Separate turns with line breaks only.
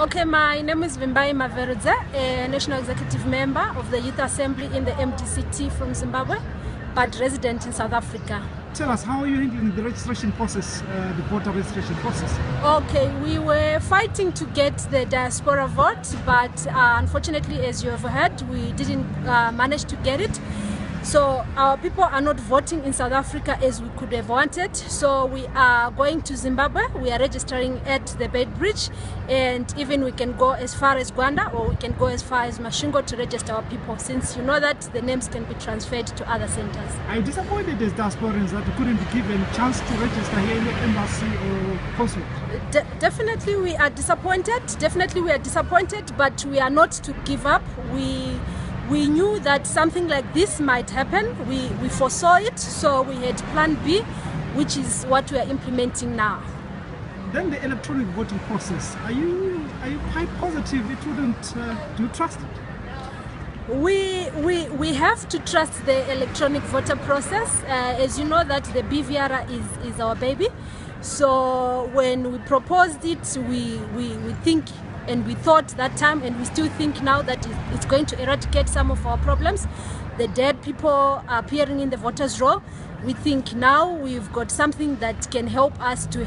Okay, my name is Vimbai Mavherudze, a National Executive Member of the Youth Assembly in the MDCT from Zimbabwe, but resident in South Africa.
Tell us, how are you handling the registration process, uh, the voter registration process?
Okay, we were fighting to get the diaspora vote, but uh, unfortunately, as you have heard, we didn't uh, manage to get it. So our people are not voting in South Africa as we could have wanted. So we are going to Zimbabwe. We are registering at the Beitbridge, and even we can go as far as Gwanda or we can go as far as Masvingo to register our people. Since you know that the names can be transferred to other centers.
You disappointed as diasporans that we couldn't be given a chance to register here in the embassy or consulate?
De- definitely, we are disappointed. Definitely, we are disappointed, but we are not to give up. We we knew that something like this might happen. We, we foresaw it, so we had Plan B, which is what we are implementing now.
Then the electronic voting process. Are you are you quite positive it wouldn't? Uh, do you trust it?
We, we, we have to trust the electronic voter process. Uh, as you know that the BVR is, is our baby. So when we proposed it, we, we, we think and we thought that time and we still think now that it's going to eradicate some of our problems. The dead people appearing in the voters roll we think now we've got something that can help us to